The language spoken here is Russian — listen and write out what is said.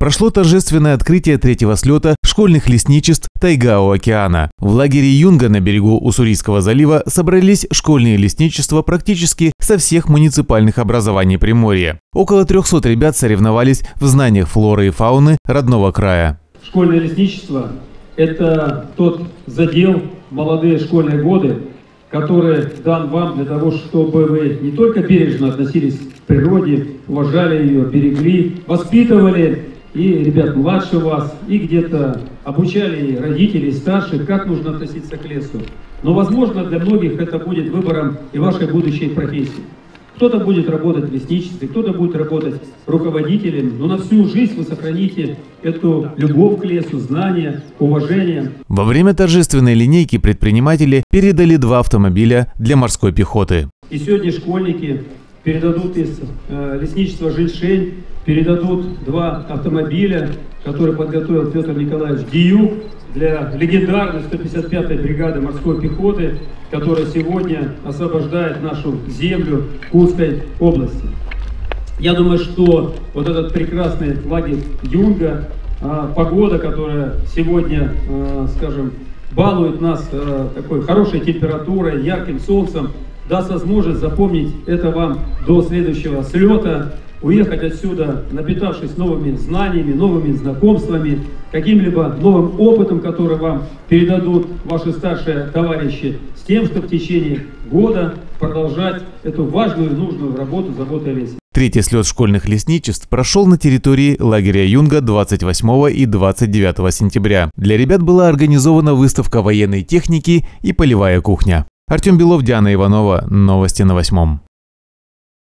прошло торжественное открытие третьего слета школьных лесничеств «Тайга у океана». В лагере Юнга на берегу Уссурийского залива собрались школьные лесничества практически со всех муниципальных образований Приморья. Около 300 ребят соревновались в знаниях флоры и фауны родного края. Школьное лесничество – это тот задел молодые школьные годы, который дан вам для того, чтобы вы не только бережно относились к природе, уважали ее, берегли, воспитывали и ребят младше вас, и где-то обучали родителей, старших, как нужно относиться к лесу. Но, возможно, для многих это будет выбором и вашей будущей профессии. Кто-то будет работать в лесничестве, кто-то будет работать руководителем, но на всю жизнь вы сохраните эту любовь к лесу, знания, уважение. Во время торжественной линейки предприниматели передали два автомобиля для морской пехоты. И сегодня школьники передадут из э, лесничества «Жильшень», передадут два автомобиля, которые подготовил Петр Николаевич Диюк для легендарной 155-й бригады морской пехоты, которая сегодня освобождает нашу землю Курской области. Я думаю, что вот этот прекрасный лагерь Юнга, а, погода, которая сегодня, а, скажем, балует нас а, такой хорошей температурой, ярким солнцем, даст возможность запомнить это вам до следующего слета уехать отсюда, напитавшись новыми знаниями, новыми знакомствами, каким-либо новым опытом, который вам передадут ваши старшие товарищи, с тем, чтобы в течение года продолжать эту важную и нужную работу заботы о лесе. Третий слет школьных лесничеств прошел на территории лагеря Юнга 28 и 29 сентября. Для ребят была организована выставка военной техники и полевая кухня. Артем Белов, Диана Иванова. Новости на восьмом.